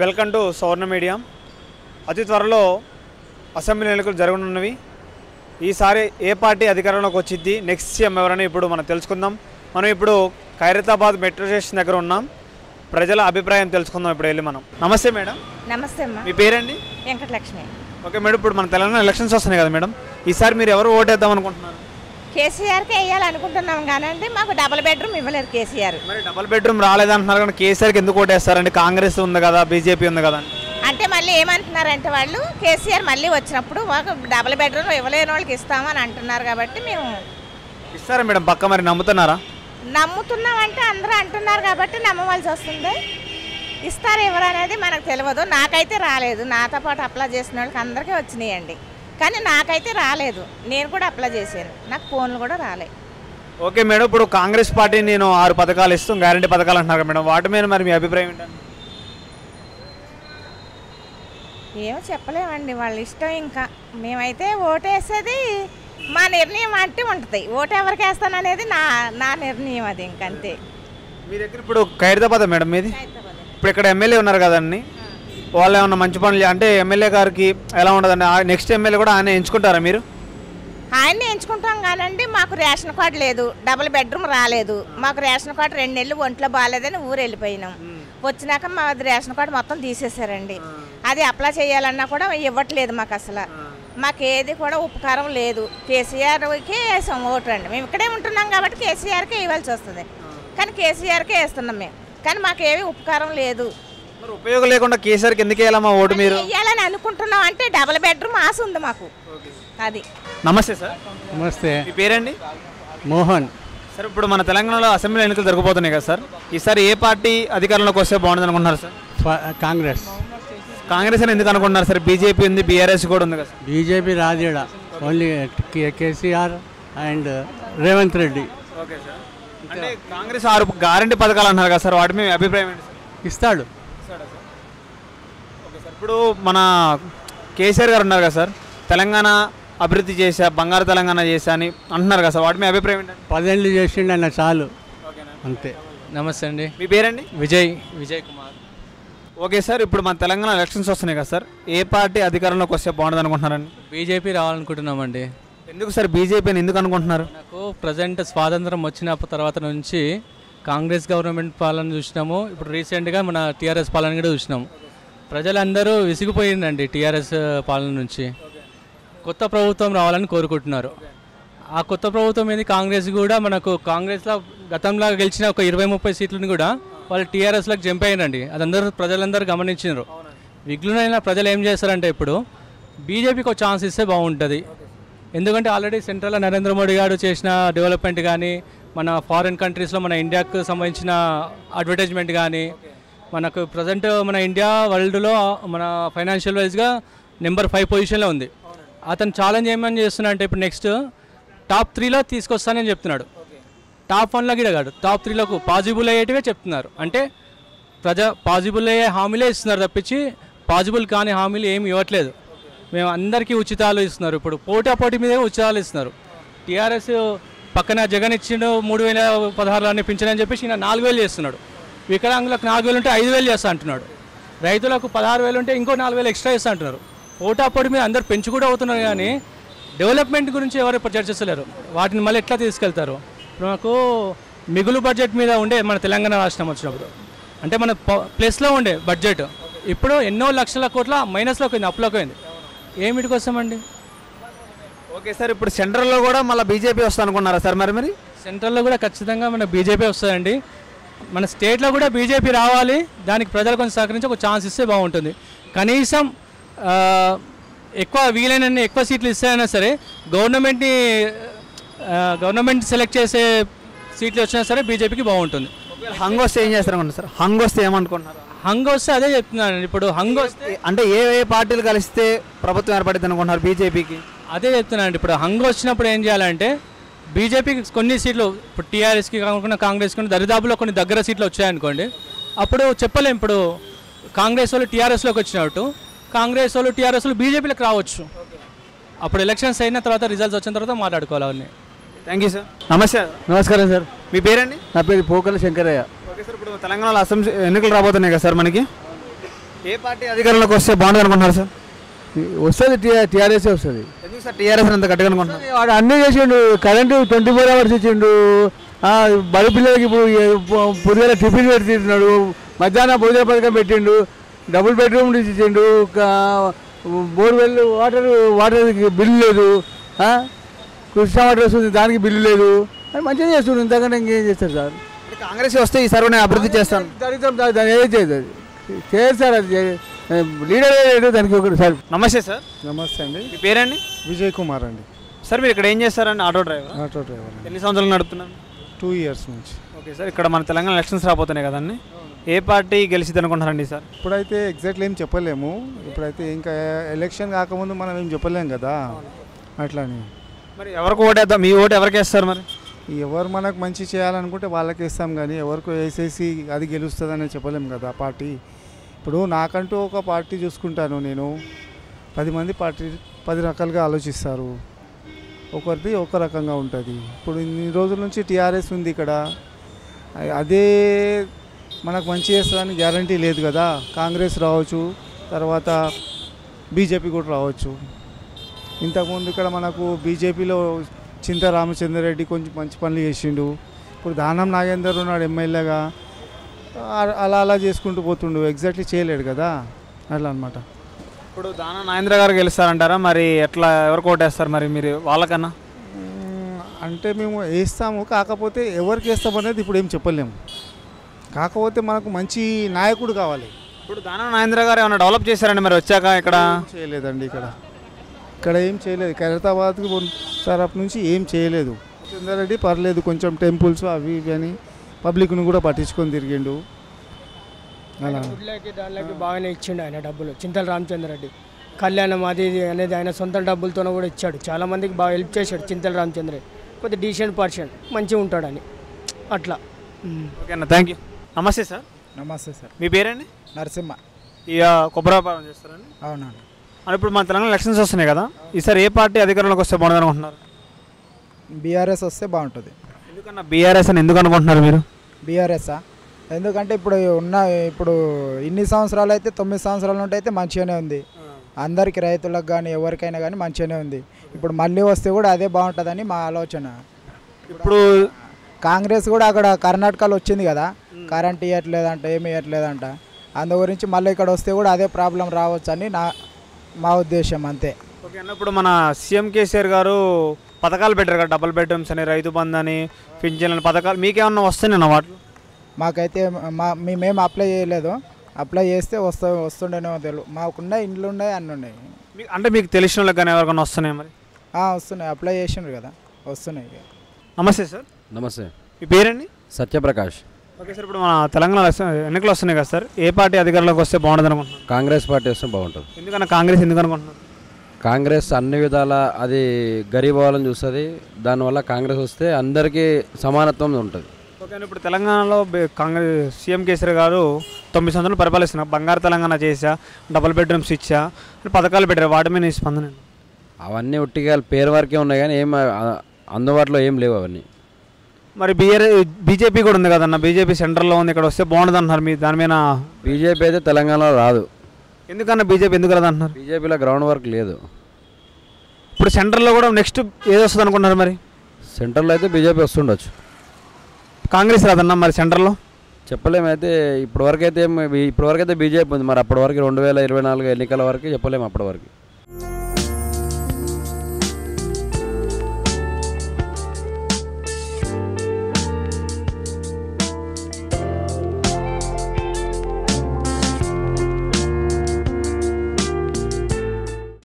Welcome to సౌర్ణ media. అతి త్వరలో assembly ఎన్నికలు జరగనున్నవి. ఈసారి ఏ పార్టీ అధికారంలోకి వచ్చింది నెక్స్ట్ సీఎం ఎవరని ఇప్పుడు మనం తెలుసుకుందాం. మనం ఇప్పుడు ఖైరతాబాద్ మెట్రో స్టేషన్ దగ్గర ఉన్నాం. ప్రజల అభిప్రాయం తెలుసుకుందాం ఇప్పుడు వెళ్ళి మనం. నమస్తే మేడం. నమస్తే అమ్మా. మీ పేరండి? వెంకటలక్ష్మి. ఓకే మేడం ఇప్పుడు మన తెలంగాణ ఎలక్షన్స్ వస్తున్నాయి కదా మేడం. ఈసారి మీరు ఎవరు ఓటేద్దాం అనుకుంటున్నారు? కేసీఆర్కి వేయాలనుకుంటున్నాం కానండి మాకు డబుల్ బెడ్రూమ్ ఇవ్వలేదు కేసీఆర్. మరి డబుల్ బెడ్రూమ్ రాలేదంటున్నారు కానీ కేసీఆర్కి ఎందుకు ఓటేస్తారండి? కాంగ్రెస్ ఉంది కదా బీజేపీ ఉంది కదా అంటే మళ్ళీ ఏమంటున్నారంటే వాళ్ళు కేసీఆర్ మళ్ళీ వచ్చినప్పుడు ఒక డబుల్ బెడ్రూమ్ ఇవ్వలేని వాళ్ళకి ఇస్తామని అంటున్నారు కాబట్టి మేము ఇస్తారా మేడం? పక్క మరి నమ్ముతున్నారా? నమ్ముతున్నామంటే అందరూ అంటున్నారు కాబట్టి నమ్మవలసి వస్తుంది. ఇస్తారు ఎవరు అనేది మనకు తెలియదు. నాకైతే రాలేదు. నాతో పాటు అప్లై చేసిన వాళ్ళకి అందరికీ వచ్చినాయండి. కానీ నాకైతే రాలేదు. నేను కూడా అప్లై చేశాను. నాకు ఫోన్లు కూడా రాలేదు ఓకే మేడం ఇప్పుడు కాంగ్రెస్ పార్టీ నేను ఆరు పథకాలు ఇస్తాం గ్యారంటీ పథకాలు అంటున్నారు మేడం. వాటి మీద మరి మీ అభిప్రాయం ఏంటండి ఏమో చెప్పలేమండి వాళ్ళ ఇష్టం ఇంకా. మేమైతే ఓటేసేది మా నిర్ణయం అంటే ఉంటుంది. ఓటు ఎవరికి వేస్తాను అనేది నా నా నిర్ణయం అది ఇంకంతే. మీ దగ్గర ఇప్పుడు ఖైరతాబాద్ మేడం మీది? ఇప్పుడు ఇక్కడ ఎమ్మెల్యే ఉన్నారు కదండి. వాళ్ళు ఏమన్నా మంచి పనులు అంటే ఎమ్మెల్యే గారికి ఎలా ఉండదండి? నెక్స్ట్ ఎమ్మెల్యే కూడా ఆయన ఎంచుకుంటారా మీరు? ఆయన్ని ఎంచుకుంటాం కానండి మాకు రేషన్ కార్డు లేదు డబుల్ బెడ్రూమ్ రాలేదు. మాకు రేషన్ కార్డు రెండు నెలలు ఒంట్లో బాగాలేదని ఊరు వెళ్ళిపోయినాం. వచ్చినాక మా రేషన్ కార్డు మొత్తం తీసేశారండి. అది అప్లై చేయాలన్నా కూడా ఇవ్వట్లేదు మాకు అసలు. మాకు ఏది కూడా ఉపకారం లేదు. కేసీఆర్కి వేసాం ఓటు అండి. మేము ఇక్కడే ఉంటున్నాం కాబట్టి కేసీఆర్కే ఇవ్వాల్సి వస్తుంది. కానీ కేసీఆర్కే వేస్తున్నాం మేము. కానీ మాకేవి ఉపకారం లేదు. మరి ఉపయోగం లేకుండా కేసీఆర్కి ఎందుకు వేయాలమ్మా ఓటు మీరు వెయ్యాలని అనుకుంటున్నాం అంటే డబుల్ బెడ్రూమ్ ఆశ ఉంది మాకు. అది. నమస్తే సార్. నమస్తే. మీ పేరండి? మోహన్. సార్ ఇప్పుడు మన తెలంగాణలో అసెంబ్లీ ఎన్నికలు జరగబోతున్నాయి కదా సార్. ఈసారి ఏ పార్టీ అధికారంలోకి వస్తే బాగుంటుంది అనుకుంటున్నారు సార్? ఫ- కాంగ్రెస్. కాంగ్రెస్ అని ఎందుకు అనుకుంటున్నారు సార్? బీజేపీ ఉంది బీఆర్ఎస్ కూడా ఉంది కదా sir. BJP రాజీడ. Only K- KCR and Revanth Reddy. Okay sir. అంటే కాంగ్రెస్ ఆరు గ్యారంటీ పథకాలు అంటున్నారు కదా సార్. వాటి మీద మీ అభిప్రాయం ఏంటి ఇస్తాడు. ఇప్పుడు మన కేసీఆర్ గారు ఉన్నారు కదా సార్ తెలంగాణ అభివృద్ధి చేశా బంగారు తెలంగాణ చేశా అని అంటున్నారు కదా సార్ వాటి మీ అభిప్రాయం ఏంటండి? పదేళ్ళు చేసిండు అన్న చాలు. ఓకేనా? అంతే. నమస్తే అండి. మీ పేరండి? విజయ్ విజయ్ కుమార్. ఓకే సార్ ఇప్పుడు మన తెలంగాణ ఎలక్షన్స్ వస్తున్నాయి కదా సార్ ఏ పార్టీ అధికారంలోకి వస్తే బాగుంటుంది అనుకుంటున్నారండి? బీజేపీ రావాలనుకుంటున్నామండి. ఎందుకు సార్ బీజేపీని ఎందుకు అనుకుంటున్నారు? నాకు ప్రజెంట్ స్వాతంత్రం వచ్చిన తర్వాత నుంచి కాంగ్రెస్ గవర్నమెంట్ పాలన చూసినాము ఇప్పుడు రీసెంట్గా మన టీఆర్ఎస్ పాలన కూడా చూసినాము. ప్రజలందరూ విసిగిపోయిందండి టీఆర్ఎస్ పాలన నుంచి. కొత్త ప్రభుత్వం రావాలని కోరుకుంటున్నారు. ఆ కొత్త ప్రభుత్వం మీద కాంగ్రెస్ కూడా మనకు కాంగ్రెస్లో గతంలో గెలిచిన ఒక ఇరవై ముప్పై సీట్లను కూడా వాళ్ళు టీఆర్ఎస్లోకి జంప్ అదందరూ ప్రజలందరూ గమనించినారు. విఘ్నులైన ప్రజలు ఏం చేస్తారంటే ఇప్పుడు బీజేపీకి ఒక ఛాన్స్ ఇస్తే బాగుంటుంది. ఎందుకంటే ఆల్రెడీ సెంట్రల్లో నరేంద్ర మోడీ గారు చేసిన డెవలప్మెంట్ కానీ మన ఫారిన్ కంట్రీస్లో మన ఇండియాకు సంబంధించిన అడ్వర్టైజ్మెంట్ కానీ మనకు ప్రజెంట్ మన ఇండియా వరల్డ్లో మన ఫైనాన్షియల్ వైజ్గా నెంబర్ ఫైవ్ పొజిషన్లో ఉంది. అతను ఛాలెంజ్ ఏమని చేస్తున్నా అంటే ఇప్పుడు నెక్స్ట్ టాప్ త్రీలో తీసుకొస్తానని చెప్తున్నాడు. టాప్ వన్లో కూడా కాదు టాప్ త్రీలోకి పాజిబుల్ అయ్యేటివే చెప్తున్నారు. అంటే ప్రజా పాజిబుల్ అయ్యే హామీలే ఇస్తున్నారు తప్పించి పాజిబుల్ కాని హామీలు ఏమి ఇవ్వట్లేదు. మేము అందరికీ ఉచితాలు ఇస్తున్నారు. ఇప్పుడు పోటాపోటీ మీదే ఉచితాలు ఇస్తున్నారు. టీఆర్ఎస్ పక్కన జగన్ ఇచ్చిండు మూడు వేల పదహారులు అని పింఛనని చెప్పేసి ఈయన నాలుగు వేలు చేస్తున్నాడు. వికలాంగులకు నాలుగు వేలు ఉంటే ఐదు వేలు చేస్తా అంటున్నాడు. రైతులకు పదహారు వేలు ఉంటే ఇంకో నాలుగు వేలు ఎక్స్ట్రా ఇస్తా అంటున్నారు. పోటాపోటీ మీద అందరు పెంచు కూడా అవుతున్నారు కానీ డెవలప్మెంట్ గురించి ఎవరు ఇప్పుడు చర్చిస్తలేరు వాటిని మళ్ళీ ఎట్లా తీసుకెళ్తారు? ఇప్పుడు మనకు మిగులు బడ్జెట్ మీద ఉండే మన తెలంగాణ రాష్ట్రం వచ్చినప్పుడు అంటే మన ప్లస్లో ఉండే బడ్జెట్ ఇప్పుడు ఎన్నో లక్షల కోట్ల మైనస్లోకి పోయింది అప్లోకి పోయింది. ఏమిటి కోసమండి? ఓకే సార్ ఇప్పుడు సెంట్రల్లో కూడా మళ్ళీ బీజేపీ వస్తా అనుకున్నారా సార్ మరి మరి? సెంట్రల్లో కూడా ఖచ్చితంగా మన బీజేపీ వస్తుందండి. మన స్టేట్లో కూడా బీజేపీ రావాలి దానికి ప్రజలు కొంచెం సహకరించి ఒక ఛాన్స్ ఇస్తే బాగుంటుంది. కనీసం ఎక్కువ వీలైనన్ని ఎక్కువ సీట్లు ఇస్తాయైనా సరే గవర్నమెంట్ని గవర్నమెంట్ సెలెక్ట్ చేసే సీట్లు వచ్చినా సరే బీజేపీకి బాగుంటుంది. హంగ్ వస్తే ఏం చేస్తారనుకుంటున్నారు సార్? హంగ్ వస్తే ఏమనుకుంటున్నారు? హంగ్ వస్తే అదే చెప్తున్నాను. ఇప్పుడు హంగ్ వస్తే అంటే ఏ ఏ పార్టీలు కలిస్తే ప్రభుత్వం ఏర్పడింది అనుకుంటున్నారు బీజేపీకి? అదే చెప్తున్నాను. ఇప్పుడు హంగ్ వచ్చినప్పుడు ఏం చేయాలంటే బీజేపీకి కొన్ని సీట్లు ఇప్పుడు టీఆర్ఎస్కి కాకుండా కాంగ్రెస్కి కొన్ని దరిదాపులో కొన్ని దగ్గర సీట్లు వచ్చాయనుకోండి అప్పుడు చెప్పలేం. ఇప్పుడు కాంగ్రెస్ వాళ్ళు టీఆర్ఎస్లోకి వచ్చినట్టు కాంగ్రెస్ వాళ్ళు టీఆర్ఎస్ వాళ్ళు బీజేపీలోకి రావచ్చు. అప్పుడు ఎలక్షన్స్ అయిన తర్వాత రిజల్ట్స్ వచ్చిన తర్వాత మాట్లాడుకోవాలి అవన్నీ థ్యాంక్ యూ సార్ నమస్తే. నమస్కారం సార్ మీ పేరండి? నా పేరు పోకల శంకరయ్య. ఓకే సార్ ఇప్పుడు తెలంగాణలో అసెంబ్లీ ఎన్నికలు రాబోతున్నాయి కదా సార్ మనకి? ఏ పార్టీ అధికారంలోకి వస్తే బాగుంటుంది అనుకుంటున్నారు సార్ వస్తుంది టీఆర్ఎస్ వస్తుంది. ఎందుకు సార్ టీఆర్ఎస్ అంత వాడు అన్నీ చేసిండు కరెంటు ట్వంటీ ఫోర్ అవర్స్ ఇచ్చిండు బడి పిల్లలకి ఇప్పుడు పొద్దుగల టిఫిన్ పెడుతున్నాడు మధ్యాహ్నం భోజన పథకం పెట్టిండు డబుల్ బెడ్రూమ్ ఇచ్చిండు బోర్వెల్ వాటర్ వాటర్ బిల్లు లేదు? కృష్ణా వాటర్ వస్తుంది దానికి బిల్లు లేదు. అని మంచిగా చేస్తుండు ఇంతకంటే ఇంకేం చేస్తారు సార్? కాంగ్రెస్ వస్తే ఈసారి కూడా నేను అభివృద్ధి చేస్తాను. దళితం దా- దాన్ని ఏం చేయదు అది? చేయదు సార్ అది లీడర్ లేదు దానికి ఒకటి సార్ నమస్తే సార్. నమస్తే అండి. మీ పేరండి? విజయ్ కుమార్ అండి. సార్ మీరు ఇక్కడ ఏం చేస్తారండి? Auto driver? ఆటో డ్రైవర్ ఎన్ని సంవత్సరాలు నడుపుతున్నారు? టూ ఇయర్స్ నుంచి. ఓకే సార్ ఇక్కడ మన తెలంగాణ ఎలక్షన్స్ రాబోతున్నాయి కదండి. ఏ పార్టీ గెలిచిద్ది అనుకుంటున్నారండి సార్? ఇప్పుడైతే ఎగ్జాక్ట్లీ ఏం చెప్పలేము. ఇప్పుడైతే ఇంకా ఎలక్షన్ కాకముందు మనం ఏం చెప్పలేం కదా. అట్లా అని మరి ఎవరికి ఓటేద్దాం మీ ఓటు ఎవరికి వేస్తారు మరి? ఎవరు మనకు మంచి చేయాలనుకుంటే వాళ్ళకి ఇస్తాం కానీ ఎవరికి వేసేసి అది గెలుస్తుందని చెప్పలేం కదా పార్టీ. ఇప్పుడు నాకంటూ ఒక పార్టీ చూసుకుంటాను నేను. పది మంది పార్టీ పది రకాలుగా ఆలోచిస్తారు. ఒకరిది ఒక రకంగా ఉంటుంది. ఇప్పుడు ఇన్ని రోజుల నుంచి టీఆర్ఎస్ ఉంది ఇక్కడ. అదే మనకు మంచి చేస్తుందని గ్యారంటీ లేదు కదా. కాంగ్రెస్ రావచ్చు తర్వాత బీజేపీ కూడా రావచ్చు. ఇంతకుముందు ఇక్కడ మనకు బీజేపీలో చింత రామచంద్రరెడ్డి కొంచెం మంచి పనులు చేసిండు. ఇప్పుడు దానం నాగేందర్ ఉన్నాడు ఎమ్మెల్యేగా. అలా అలా చేసుకుంటూ పోతుండు. ఎగ్జాక్ట్లీ చేయలేడు కదా. అట్లా అనమాట ఇప్పుడు దానా నాగేంద్ర గారు గెలుస్తారంటారా? మరి ఎట్లా ఎవరికి ఓటేస్తారు మరి మీరు? వాళ్ళకన్నా? అంటే మేము వేస్తాము. కాకపోతే ఎవరికి వేస్తాం అనేది ఇప్పుడు ఏం చెప్పలేము. కాకపోతే మనకు మంచి నాయకుడు కావాలి. ఇప్పుడు దానా నాగేంద్ర గారు ఏమైనా డెవలప్ చేశారండి మరి వచ్చాక ఇక్కడ? చేయలేదండి ఇక్కడ. ఇక్కడ ఏం చేయలేదు. ఖైరతాబాద్కి ఉన్న తరపు నుంచి ఏం చేయలేదు. చంద్రారెడ్డి పర్లేదు. కొంచెం టెంపుల్స్ అవి ఇవి అని పబ్లిక్ను కూడా పట్టించుకొని తిరిగిండు. అలా. గుడ్లకి దానిలోకి బాగానే ఇచ్చిండు ఆయన డబ్బులు. చింతల రామచంద్రరెడ్డి కళ్యాణం అది ఇది అనేది ఆయన సొంత డబ్బులతోనే కూడా ఇచ్చాడు. చాలా మందికి బాగా హెల్ప్ చేశాడు చింతల రామచంద్రరెడ్డి కొద్దిగా డీసెంట్ పర్సన్ మంచిగా ఉంటాడని. అట్లా. ఉమ్. ఓకే అన్న థ్యాంక్ యూ నమస్తే సార్. నమస్తే సార్. మీ పేరండి? నరసింహ. ఇక కొబ్బరి వ్యాపారం చేస్తారండి? అవునండి. మరి ఇప్పుడు మన తెలంగాణ ఎలక్షన్స్ వస్తున్నాయి కదా ఈసారి ఏ పార్టీ అధికారంలోకి వస్తే బాగుంటుంది అనుకుంటున్నారు బీఆర్ఎస్ వస్తే బాగుంటుంది. ఎందుకన్నా బీఆర్ఎస్ అని ఎందుకు అనుకుంటున్నారు మీరు? బీఆర్ఎస్ఆ ఎందుకంటే ఇప్పుడు ఉన్న ఇప్పుడు ఇన్ని సంవత్సరాలు అయితే తొమ్మిది సంవత్సరాల నుండి అయితే మంచిగానే ఉంది. అందరికి రైతులకు కానీ ఎవరికైనా కానీ మంచిగానే ఉంది. ఇప్పుడు మళ్ళీ వస్తే కూడా అదే బాగుంటుందని మా ఆలోచన. ఇప్పుడు కాంగ్రెస్ కూడా అక్కడ కర్ణాటకలో వచ్చింది కదా. కరెంట్ ఇవ్వట్లేదంట ఏమి ఇవ్వట్లేదంట అందు గురించి మళ్ళీ ఇక్కడ వస్తే కూడా అదే ప్రాబ్లం రావచ్చు అని నా మా ఉద్దేశం అంతే. ఓకే ఇప్పుడు మన సీఎం కేసీఆర్ గారు పథకాలు పెట్టారు కదా డబుల్ బెడ్రూమ్స్ అని రైతు బంధు అని పింఛన్ అని పథకాలు మీకేమన్నా వస్తున్నాయి వాటిలో? మాకైతే మా మేమేం అప్లై చేయలేదు. అప్లై చేస్తే వస్తా వస్తుండేనేమో తెలియదు మాకున్న ఇండ్లు ఉన్నాయి అన్నీ ఉన్నాయి మీ- అంటే మీకు తెలిసిన వాళ్ళకి కానీ ఎవరికైనా వస్తున్నాయి మరి? ఆ, వస్తున్నాయి అప్లై చేసిండ్రు కదా వస్తున్నాయి నమస్తే సార్. నమస్తే. మీ పేరండి? సత్యప్రకాష్. ఓకే సార్ ఇప్పుడు మన తెలంగాణ ఎన్నికలు వస్తున్నాయి కదా సార్ ఏ పార్టీ అధికారంలోకి వస్తే బాగుంటుంది అనుకుంటున్నారు కాంగ్రెస్ పార్టీ వస్తే బాగుంటుంది. ఎందుకన్నా కాంగ్రెస్ ఎందుకు అనుకుంటున్నారు కాంగ్రెస్ అన్ని విధాల అది గరీబ్ వాళ్ళని చూస్తుంది. దానివల్ల కాంగ్రెస్ వస్తే అందరికీ సమానత్వం ఉంటుంది. ఓకే ఇప్పుడు తెలంగాణలో కాంగ్రెస్ సీఎం కేసీఆర్ గారు తొమ్మిది సంవత్సరాలు పరిపాలిస్తున్నారు బంగారు తెలంగాణ చేశా డబుల్ బెడ్రూమ్స్ ఇచ్చా పథకాలు పెట్టారు? వాటి మీద స్పందన? అవన్నీ ఒట్టిగా పేరు వరకే ఉన్నాయి కానీ ఏం అందుబాటులో ఏం లేవు అవన్నీ. మరి బీఆర్ బీజేపీ కూడా ఉంది కదన్న? బీజేపీ సెంటర్లో ఉంది ఇక్కడ వస్తే బాగుంటుంది అంటున్నారు మీ దాని మీద బీజేపీ అయితే తెలంగాణలో రాదు. ఎందుకన్నా బీజేపీ ఎందుకు రాదు అంటున్నారు బీజేపీలో గ్రౌండ్ వర్క్ లేదు. ఇప్పుడు సెంటర్లో కూడా నెక్స్ట్ ఏది వస్తుంది అనుకుంటున్నారు మరి? సెంట్రల్లో అయితే బీజేపీ వస్తుండొచ్చు. కాంగ్రెస్ రాదన్న మరి సెంటర్లో? చెప్పలేమైతే ఇప్పటివరకు అయితే ఇప్పటివరకు అయితే బీజేపీ ఉంది. మరి అప్పటి వరకు రెండు వేల ఇరవై నాలుగు ఎన్నికల వరకు చెప్పలేము అప్పటి వరకు